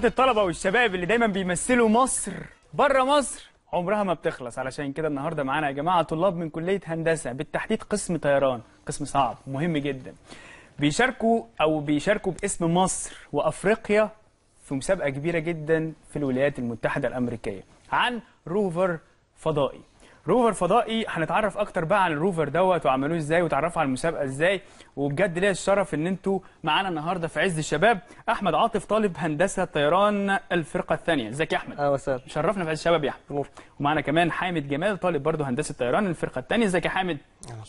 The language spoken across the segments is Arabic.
طموحات الطلبة والشباب اللي دايما بيمثلوا مصر بره مصر. عمرها ما بتخلص. علشان كده النهارده معانا يا جماعة طلاب من كلية هندسة. بالتحديد قسم طيران. قسم صعب. مهم جدا. بيشاركوا أو بيشاركوا باسم مصر وأفريقيا في مسابقة كبيرة جدا في الولايات المتحدة الأمريكية عن روفر فضائي. روفر فضائي هنتعرف أكتر بقى عن الروفر دوت وعملوه إزاي وتعرفوا على المسابقة إزاي. وبجد ليا الشرف إن أنتوا معانا النهارده في عز الشباب أحمد عاطف طالب هندسة طيران الفرقة الثانية. إزيك يا أحمد؟ أهلا وسهلا. شرفنا في عز الشباب يا أحمد. ومعانا كمان حامد جمال طالب برضه هندسة طيران الفرقة الثانية. إزيك يا حامد؟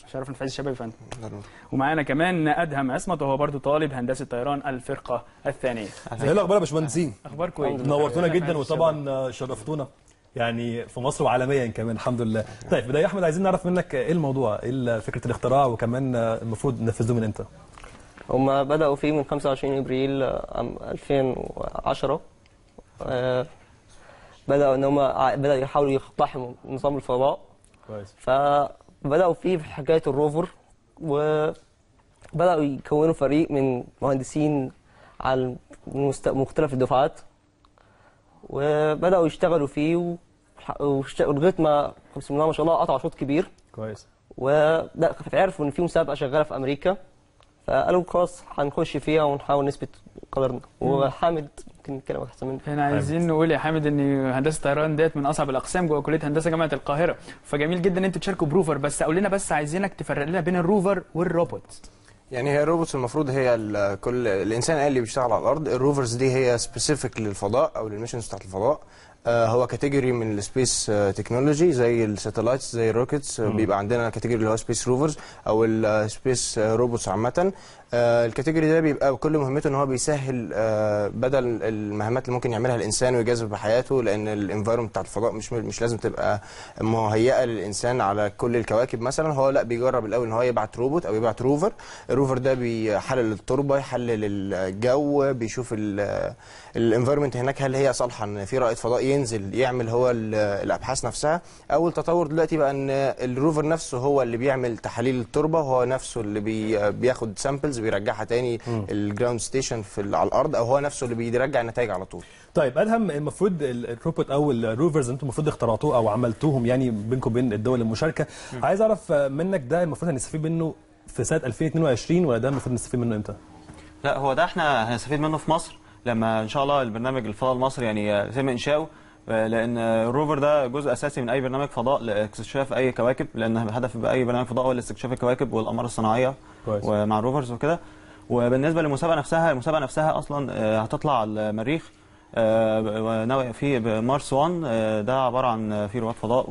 شرفنا في عز الشباب يا فندم. ومعانا كمان أدهم عصمت وهو برضه طالب هندسة طيران الفرقة الثانية. إيه الأخبار يا باشمهندسين؟ اخباركم إيه نورتونا جدا. وطبعا شرفتونا. يعني في مصر وعالميا كمان الحمد لله. طيب بداية يا أحمد عايزين نعرف منك إيه الموضوع؟ إيه فكرة الاختراع؟ وكمان المفروض ننفذوه من إمتى؟ هم بدأوا فيه من 25 إبريل عام 2010 آه، بدأوا إن هم بدأوا يحاولوا يقتحموا نظام الفضاء. كويس. فبدأوا فيه في حكاية الروفر وبدأوا يكونوا فريق من مهندسين على مختلف الدفعات. وبدأوا يشتغلوا فيه ولغاية ما بسم الله ما شاء الله قطعوا شوط كبير. كويس. وده عرفوا إن في مسابقة شغالة في أمريكا فقالوا خلاص هنخش فيها ونحاول نثبت قدرنا. وحامد ممكن يتكلم احسن مني إحنا عايزين نقول يا حامد إن هندسة الطيران ديت من أصعب الأقسام جوه كلية هندسة جامعة القاهرة. فجميل جدا إن أنتوا تشاركوا ب rover بس قول لنا بس عايزينك تفرق لنا بين ال rover والروبوت. يعني هي ال robots المفروض هي كل الإنسان آلي اللي بيشتغل على الأرض. ال rovers دي هي specific للفضاء أو لل missions بتاعت الفضاء. آه، هو category من ال space technology زي ال satellites زي ال rockets آه، بيبقى عندنا category اللي هو space rovers أو ال space robots عامه آه، ال category ده بيبقى كل مهمته إن هو بيسهل آه، بدل المهمات اللي ممكن يعملها الإنسان ويجازف بحياته لأن ال environment بتاع الفضاء مش مش لازم تبقى مهيئة للإنسان على كل الكواكب مثلا. هو لأ بيجرب الأول إن هو يبعت روبوت أو يبعت rover. ال rover ده بيحلل التربة يحلل الجو بيشوف ال environment هناك هل هي صالحة إن في رائد فضاء ينزل يعمل هو ال- الأبحاث نفسها. أول تطور دلوقتي بقى إن ال rover نفسه هو اللي بيعمل تحاليل التربة هو نفسه اللي بي بياخد samples بيرجعها تاني ال ground station في ال- على الأرض أو هو نفسه اللي بيرجع النتائج على طول. طيب أدهم المفروض ال- الروبوت أو ال rovers أنتم المفروض اخترعتوه أو عملتوهم يعني بينكم وبين الدول المشاركة عايز أعرف منك ده المفروض هنستفيد منه في سنة 2022 ولا ده المفروض نستفيد منه إمتى؟ لا هو ده إحنا هنستفيد منه في مصر لما إن شاء الله البرنامج الفضاء المصري يعني يتم انشاؤه آه، لأن الروفر ده جزء أساسي من أي برنامج فضاء لاكتشاف أي كواكب لأن هدف اي برنامج فضاء هو استكشاف الكواكب والاقمار الصناعية كويس. ومع الروفرز وكده. وبالنسبة للمسابقة نفسها المسابقة نفسها أصلا آه، هتطلع على المريخ آه، وناوي في مارس 1 آه، ده عبارة عن في رواد فضاء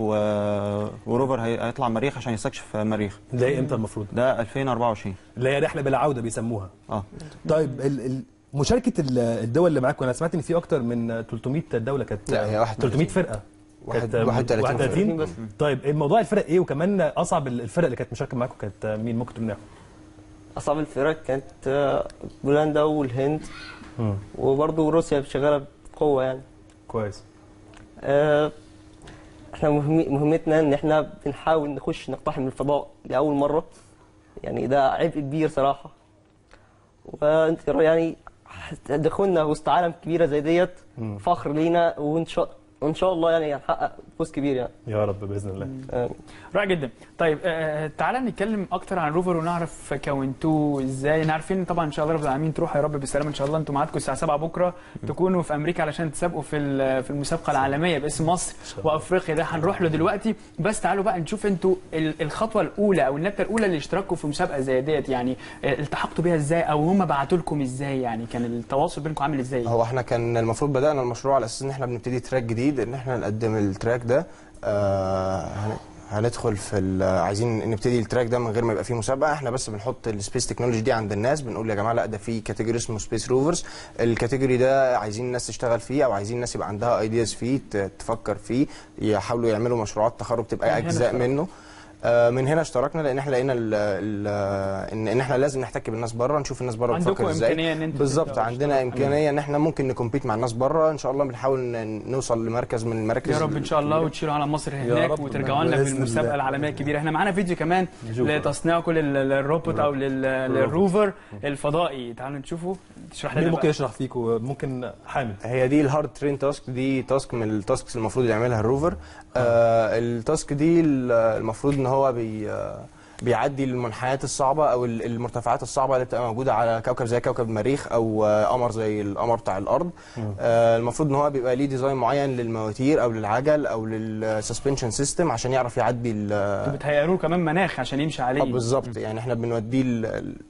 وروفر هي- هيطلع المريخ عشان يستكشف المريخ. هي إمتى المفروض؟ ده 2024 اللي هي رحلة بلا عوده بيسموها. آه. طيب ال- ال- مشاركة ال- الدول اللي معاكم أنا سمعت إن في أكتر من 300 دولة كانت لا، هي 31. 300 فرقة واحد- كانت 31 فرقة. 31 بس. طيب الموضوع الفرق إيه؟ وكمان أصعب الفرق اللي كانت مشاركة معاكم كانت مين؟ ممكن تقول أصعب الفرق كانت آه، بولندا والهند. وبرضه روسيا شغالة بقوة يعني. كويس. آه، إحنا مهم- مهمتنا إن إحنا بنحاول نخش نقتحم الفضاء لأول مرة. يعني ده عبء كبير صراحة. وأنت يعني دخولنا وسط عالم كبيرة زي ديت فخر لينا وإن شاء وإن شاء الله يعني هنحقق فوز كبير يعني. يا رب بإذن الله. آه، رائع جدا. طيب آه تعالى نتكلم أكتر عن الروفر ونعرف كونتوه إزاي. إحنا عارفين طبعا إن شاء الله رب العالمين تروحوا يا رب بالسلامه إن شاء الله. أنتوا ميعادكم الساعة 7 بكرة. تكونوا في أمريكا علشان تسابقوا في ال- في المسابقة العالمية باسم مصر وأفريقيا. ده هنروح له دلوقتي. بس تعالوا بقى نشوف أنتوا ال- الخطوة الأولى أو النبته الأولى اللي اشتركوا في مسابقة زي ديت. يعني آه، التحقتوا بيها إزاي أو هم بعتوا لكم إزاي؟ يعني كان التواصل بينكم عامل إزاي؟ هو إحنا كان المفروض بدأنا المشروع على أساس إن إحنا بنبتدي track جديد. إن إحنا نقدم ال track ده آه هن- هندخل في عايزين نبتدي ال track ده من غير ما يبقى فيه مسابقة إحنا بس بنحط ال space technology دي عند الناس بنقول يا جماعة لا ده في category اسمه space rovers ال category ده عايزين الناس تشتغل فيه أو عايزين الناس يبقى عندها ideas فيه تفكر فيه يحاولوا يعملوا مشروعات تخرج تبقى هنا أجزاء. منه من هنا اشتركنا لأن إحنا لقينا ال ال ان إن إحنا لازم نحتك بالناس بره نشوف الناس بره بتفكر إزاي بالظبط عندنا. إمكانية إن إحنا ممكن ن compete مع الناس بره إن شاء الله بنحاول نوصل لمركز من المراكز يا رب إن شاء الله وتشيلوا على مصر هناك. وترجعوا لنا في المسابقة. العالمية الكبيرة إحنا معانا فيديو كمان. لتصنيعكم لل- للروبوت أو لل- للروفر الفضائي تعالوا نشوفه تشرح مين لنا ممكن. يشرح فيكم ممكن حامد. هي دي ال hard terrain task دي task من ال tasks المفروض يعملها ال rover آه ال task دي ال- المفروض إن هو بي آه بيعدي المنحنيات الصعبة أو ال- المرتفعات الصعبة اللي بتبقى موجودة على كوكب زي كوكب المريخ أو آه، قمر زي القمر بتاع الأرض. آه المفروض إن هو بيبقى ليه design معين للمواتير أو للعجل أو لل suspension system عشان يعرف يعدي ال- أنتوا بتهيئوا كمان مناخ عشان يمشي عليه. بالظبط. يعني إحنا بنوديه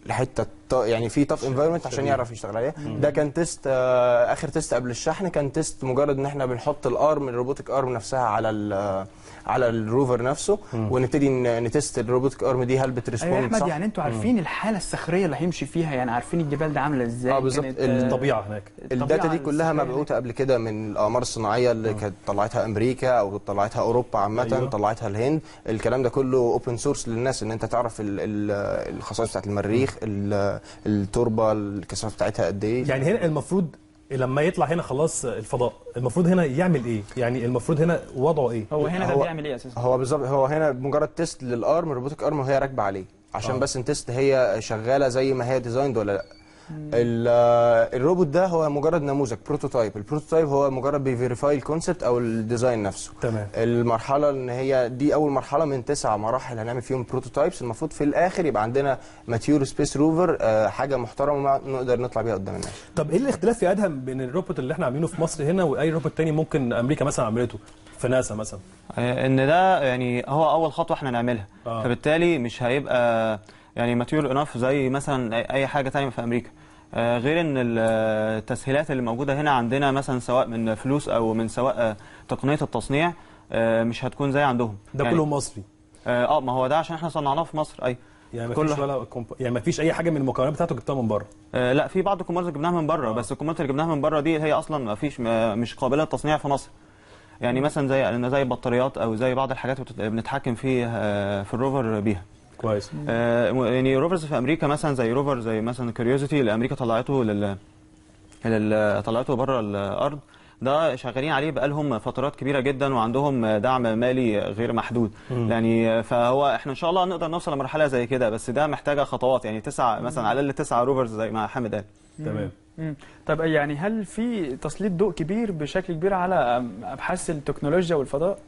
لحتة يعني في tough environment عشان يعرف يشتغل عليها ده كان test آه، آخر test قبل الشحن. كان test مجرد إن إحنا بنحط ال arm ال robotic arm نفسها على ال على ال rover نفسه ونبتدي ن test ال robotic arm دي هل يا بت respond أحمد صح؟ يعني أنتوا عارفين الحالة الصخرية اللي هيمشي فيها؟ يعني عارفين الجبال دي عاملة إزاي؟ آه بالظبط. آه، الطبيعة هناك. ال data دي كلها مبعوثة قبل كده من الاقمار الصناعية اللي كانت طلعتها أمريكا أو طلعتها أوروبا عامة أيوة. أيوة. طلعتها الهند. الكلام ده كله open source للناس إن أنت تعرف ال- ال- الخصائص بتاعت المريخ ال- التربة الكثافة بتاعتها قد إيه؟ يعني هنا المفروض لما يطلع هنا خلاص الفضاء المفروض هنا يعمل إيه؟ يعني المفروض هنا وضعه إيه؟ هو هنا ده بيعمل إيه أساسا؟ هو بالظبط هو هنا مجرد test لل arm ال robotic arm وهي راكبة عليه عشان آه. بس ن test هي شغالة زي ما هي designed ولا لأ. الروبوت ده هو مجرد نموذج prototype ال prototype هو مجرد بي verify ال concept أو ال design نفسه. تمام. المرحلة إن هي دي أول مرحلة من تسع مراحل هنعمل فيهم prototypes المفروض في الآخر يبقى عندنا mature space rover حاجة محترمة نقدر نطلع بيها قدام الناس. طب إيه الاختلاف يا أدهم بين الروبوت اللي إحنا عاملينه في مصر هنا وأي روبوت تاني ممكن أمريكا مثلا عملته؟ في ناسا مثلا. آه، إن ده يعني هو أول خطوة إحنا نعملها. آه. فبالتالي مش هيبقى يعني mature enough زي مثلا أي- اي حاجة تانية في أمريكا. آه، غير إن ال- التسهيلات اللي موجودة هنا عندنا مثلا سواء من فلوس أو من سواء آه، تقنية التصنيع آه، مش هتكون زي عندهم. ده يعني كله مصري. آه آه، ما هو ده عشان إحنا صنعناه في مصر. اي يعني ما كله- فيش ولا comp... يعني ما فيش أي حاجة من المكونات بتاعته جبتها من بره. آه، لا في بعض ال components جبناها من بره بس ال components اللي جبناها من بره دي هي أصلا ما فيش ما- مش قابلة للتصنيع في مصر. يعني مثلا زي زي البطاريات أو زي بعض الحاجات بتت- بنتحكم فيه آه، في ال rover بيها. كويس. آه، م- يعني rovers في أمريكا مثلا زي rover زي مثلا كيوريوزيتي اللي أمريكا طلعته لل لل- طلعته بره الأرض ده شغالين عليه بقالهم فترات كبيرة جدا وعندهم دعم مالي غير محدود. يعني فهو إحنا إن شاء الله نقدر نوصل لمرحلة زي كده بس ده محتاجة خطوات. يعني تسعة مثلا على الأقل تسعة rovers زي ما حامد قال. تمام. طب يعني هل في تسليط ضوء كبير بشكل كبير على أبحاث التكنولوجيا والفضاء؟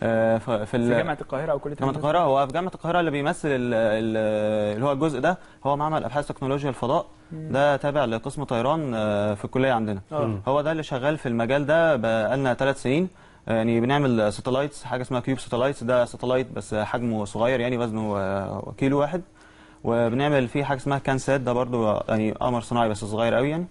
في في جامعة القاهرة أو كلية جامعة الهندسة؟ القاهرة. هو في جامعة القاهرة اللي بيمثل ال- ال- اللي هو الجزء ده هو معمل أبحاث تكنولوجيا الفضاء. ده تابع لقسم طيران آه، في الكلية عندنا. آه. هو ده اللي شغال في المجال ده بقالنا ثلاث سنين. آه، يعني بنعمل satellites حاجة اسمها cube satellites ده satellite بس حجمه صغير يعني وزنه آه، كيلو واحد. وبنعمل فيه حاجة اسمها CanSat. ده برضو يعني قمر صناعي بس صغير قوي يعني.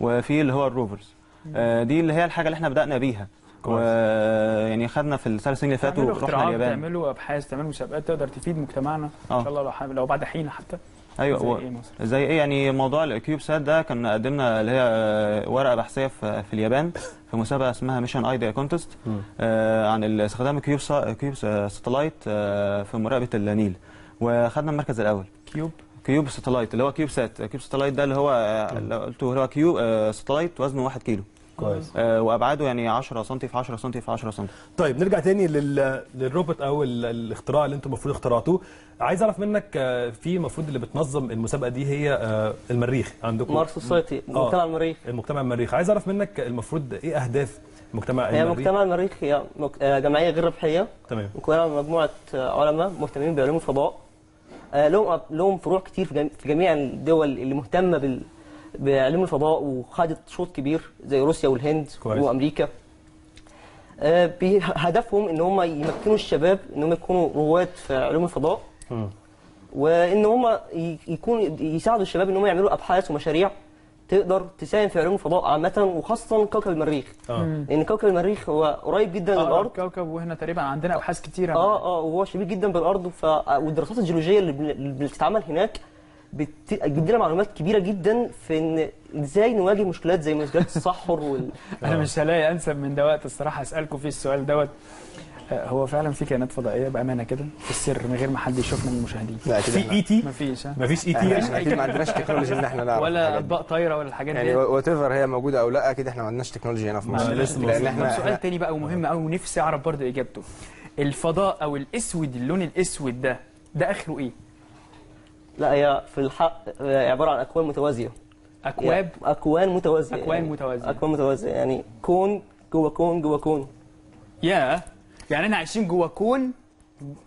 وفي اللي هو ال rovers. آه، دي اللي هي الحاجة اللي إحنا بدأنا بيها. ويعني خدنا في الثلاث سنين اللي فاتوا رحنا اليابان. تعملوا أبحاث تعملوا مسابقات تقدر تفيد مجتمعنا إن آه. شاء الله لو لو بعد حين حتى. أيوه زي و- إيه مثلا؟ زي إيه؟ يعني موضوع ال CubeSat ده كان قدمنا اللي هي ورقة بحثية في, في اليابان في مسابقة اسمها Mission Idea Contest آه عن استخدام ال cube sa- cube satellite آه في مراقبة النيل. وخدنا المركز الأول. cube؟ cube satellite اللي هو CubeSat. cube satellite ده اللي هو آه، اللي قلته اللي هو cube آه، satellite وزنه 1 كيلو. كويس. آه، وأبعاده يعني 10 سم في 10 سم في 10 سم طيب نرجع تاني لل... للروبوت أو ال... الاختراع اللي أنتم المفروض اخترعتوه. عايز أعرف منك آه، في المفروض اللي بتنظم المسابقة دي هي آه، المريخ عندكم. Mars Society مجتمع المريخ. المجتمع المريخ. عايز أعرف منك المفروض إيه أهداف مجتمع هي المريخ؟ مجتمع المريخ هي مك- آه، جمعية غير ربحية. تمام. مكونه من مجموعه علماء مهتمين بعلوم الفضاء. لهم لهم فروع كتير في جميع الدول اللي مهتمة بال بعلوم الفضاء وخدت شوط كبير زي روسيا والهند كويس. وأمريكا. آه، هدفهم إن هم يمكنوا الشباب إن هم يكونوا رواد في علوم الفضاء. مم. وإن هم ي- يكونوا يساعدوا الشباب إن هم يعملوا أبحاث ومشاريع تقدر تساهم في علوم الفضاء عامة وخاصة كوكب المريخ. آه. لأن كوكب المريخ هو قريب جدا آه للأرض. الكوكب وهنا تقريبا عندنا أبحاث كتيرة. آه آه وهو شبيه جدا بالأرض ف... والدراسات الجيولوجية اللي بتتعمل هناك بتجيب لنا معلومات كبيرة جدا في إن إزاي نواجه مشكلات زي مشكلات التصحر وال... أنا مش هلاقي أنسب من دوت الصراحة. أسألكم فيه السؤال دوت. آه، هو فعلا في كائنات فضائية بأمانة كده؟ في السر من غير ما حد يشوفنا من المشاهدين. في ET؟ مفيش ها؟ مفيش E إحنا T أكيد ما عندناش technology إن إحنا نعرف ولا. أطباق طايرة ولا الحاجات يعني دي what ايفر هي موجودة أو لأ أكيد إحنا ما عندناش تكنولوجي هنا في ما مصر. لسه لأن. إحنا سؤال تاني بقى ومهم قوي ونفسي أعرف برضه إجابته. الفضاء أو الأسود اللون الأسود ده ده آخره إيه؟ لا هي في الحق عبارة عن أكوان متوازية. أكواب؟ يعني أكوان متوازية. أكوان يعني متوازية. أكوان متوازية. يعني كون جوه كون جوه كون. يا يعني إحنا عايشين جوه كون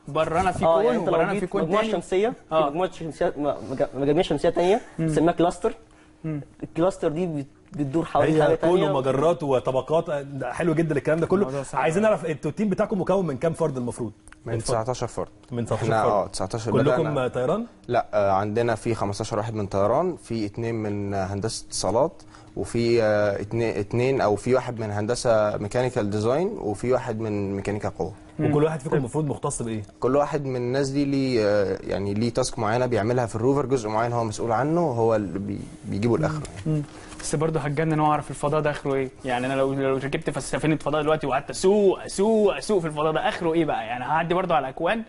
برانا في آه كون يعني وبرانا في كون تاني. شمسية في آه. مجموعة شمسية م- مج- مجاميع شمسية تانية بنسميها cluster ال cluster دي بت- بتدور حوالين حاجة تانية. ومجرات وطبقات. حلو جدا الكلام ده كله. عايزين نعرف أنتوا ال team بتاعكم مكون من كام فرد المفروض؟ من 19 فرد. من 19 إحنا آه فرد 19 كلكم بدأنا طيران؟ لا آه، عندنا في 15 واحد من طيران في اتنين من آه، هندسة اتصالات وفي آه، اتنين اتنين أو في واحد من هندسة mechanical design وفي واحد من ميكانيكا قوة. وكل واحد فيكم المفروض مختص بإيه؟ كل واحد من الناس دي ليه آه، يعني ليه task معينة بيعملها في ال rover جزء معين هو مسؤول عنه هو اللي بي- بيجيبه الآخر يعني. بس برضه هتجنن واعرف الفضاء ده آخره إيه. يعني أنا لو لو ركبت في سفينة فضاء دلوقتي وقعدت أسوق أسوق أسوق في الفضاء ده آخره إيه بقى؟ يعني هعدي برضه على أكوان؟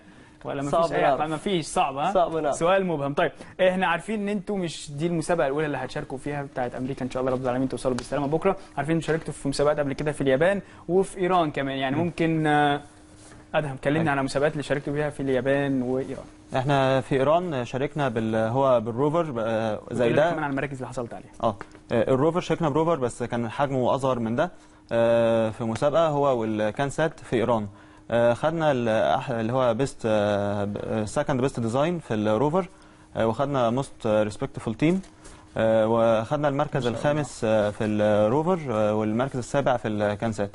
ولا مفيش صعب أي. مفيش. صعب ها؟ صعب نعرف. سؤال مبهم. طيب إحنا عارفين إن أنتوا مش دي المسابقة الأولى اللي هتشاركوا فيها بتاعت أمريكا إن شاء الله رب العالمين توصلوا بالسلامة بكرة. عارفين شاركتوا في مسابقات قبل كده في اليابان وفي إيران كمان. يعني ممكن آه، أدهم كلمنا على مسابقات اللي شاركتوا فيها في اليابان وإيران. إحنا في إيران شاركنا بال هو بالروفر آه، زي ده. كمان على المراكز اللي حصلت عليها. آه. ال rover شاركنا ب rover بس كان حجمه أصغر من ده آه، في مسابقة هو وال CanSat في إيران. آه، خدنا اللي هو best second best design في ال rover آه، وخدنا most respectful team وخدنا المركز الخامس آه، في ال rover آه، والمركز السابع في ال CanSat.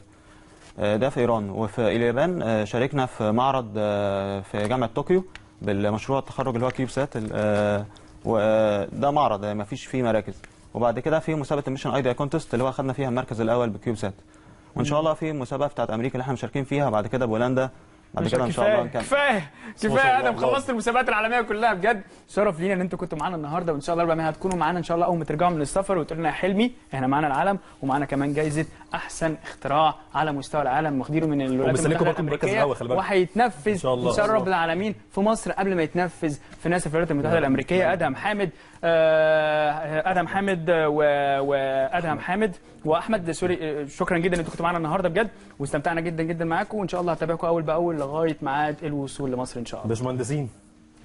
آه، ده في إيران. وفي اليابان آه، شاركنا في معرض آه، في جامعة طوكيو بالمشروع التخرج اللي هو CubeSat آه، وده معرض ما فيش فيه مراكز. وبعد كده في مسابقة ال Mission Idea Contest اللي هو خدنا فيها المركز الأول ب CubeSat وإن شاء الله في مسابقة بتاعت أمريكا اللي إحنا مشاركين فيها بعد كده بولندا بعد كده إن شاء الله كفاية نكمل كفاية. كفايه. آدم خلصت المسابقات العالمية كلها بجد. شرف لينا إن أنتوا كنتوا معانا النهارده وإن شاء الله ربما هتكونوا معانا إن شاء الله أول ما ترجعوا من السفر وتقولوا لنا يا حلمي إحنا معانا العالم ومعانا كمان جايزة أحسن اختراع على مستوى العالم واخدينه من الولايات ومستنيكم المتحدة الأمريكية. الأول، خلي بالك. وهيتنفذ إن شاء الله. إن شاء الله. رب العالمين في مصر قبل ما يتنفذ في ناس الولايات المتحدة الأمريكية ادهم حامد آدهم حامد و- وآدهم حامد وأحمد سوري آه، شكرا جدا ان أنتوا كنتوا معانا النهارده بجد واستمتعنا جدا جدا معاكم وإن شاء الله هتابعكم أول بأول لغاية ميعاد الوصول لمصر إن شاء الله. باشمهندسين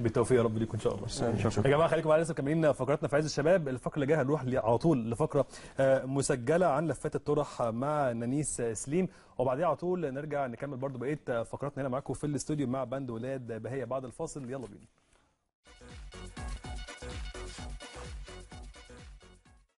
بالتوفيق يا رب ليكم إن شاء الله. يا جماعة خليكم معانا لسه مكملين فقراتنا في عز الشباب. الفقرة اللي جاية هنروح على طول لفقرة آه، مسجلة عن لفات الطرح مع نانيس سليم. وبعديها على طول نرجع نكمل برضو بقية فقراتنا هنا معاكم في الاستوديو مع band ولاد بهية بعد الفاصل. يلا بينا.